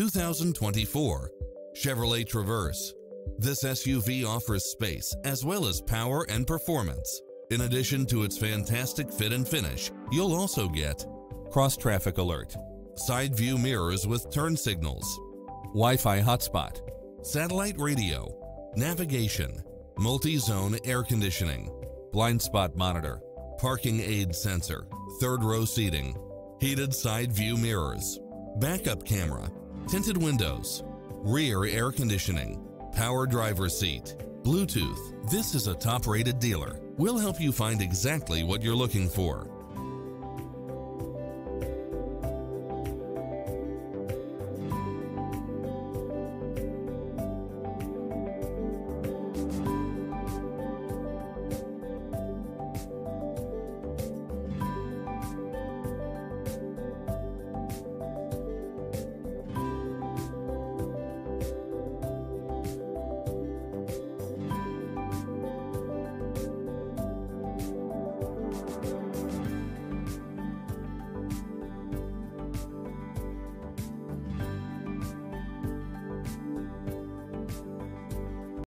2024 Chevrolet Traverse. This SUV offers space as well as power and performance. In addition to its fantastic fit and finish, you'll also get cross traffic alert, side view mirrors with turn signals, Wi-Fi hotspot, satellite radio, navigation, multi-zone air conditioning, blind spot monitor, parking aid sensor, third row seating, heated side view mirrors, backup camera, tinted windows, rear air conditioning, power driver seat, Bluetooth. This is a top rated dealer. We'll help you find exactly what you're looking for.